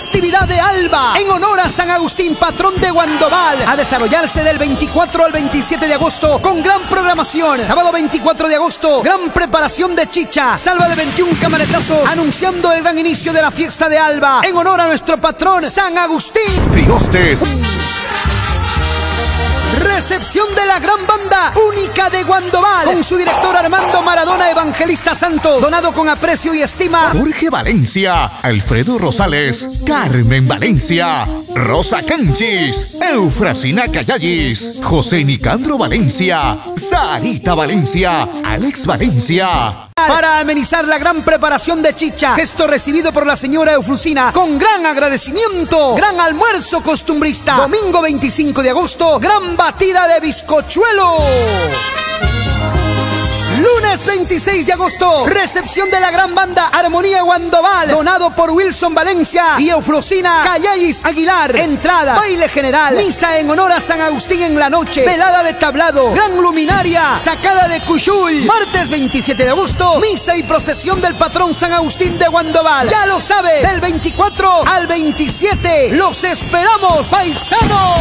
festividad de Alba, en honor a San Agustín, patrón de Guandoval, a desarrollarse del 24 al 27 de agosto con gran programación. Sábado 24 de agosto, gran preparación de chicha, salva de 21 camaretazos, anunciando el gran inicio de la fiesta de Alba, en honor a nuestro patrón San Agustín. Diostes. Recepción de la gran banda única de Guandoval Evangelista Santos, donado con aprecio y estima. Jorge Valencia, Alfredo Rosales, Carmen Valencia, Rosa Canchis, Eufrasina Callallis, José Nicandro Valencia, Sarita Valencia, Alex Valencia. Para amenizar la gran preparación de chicha, gesto recibido por la señora Eufrusina con gran agradecimiento. Gran almuerzo costumbrista. Domingo 25 de agosto, gran batida de bizcochuelo. Lunes 26 de agosto, recepción de la gran banda Armonía Guandoval, donado por Wilson Valencia y Eufrosina Callallis Aguilar. Entrada, baile general, misa en honor a San Agustín en la noche, velada de tablado, gran luminaria, sacada de Cuyuy. Martes 27 de agosto, misa y procesión del patrón San Agustín de Guandoval. Ya lo sabes, del 24 al 27, los esperamos, paisanos.